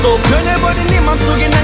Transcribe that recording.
So, 그녀버린 네 맘속에